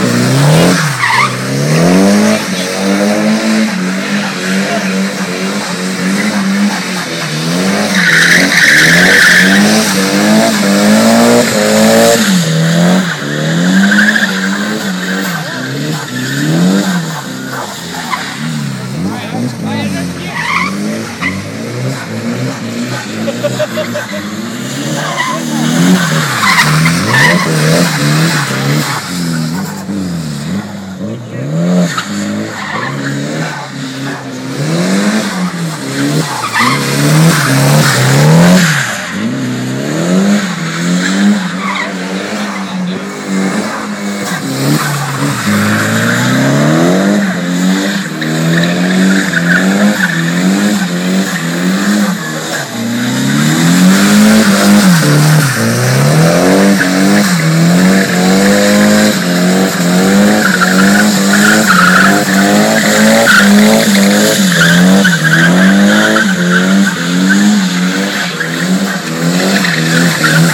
Yeah.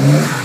Mm-hmm.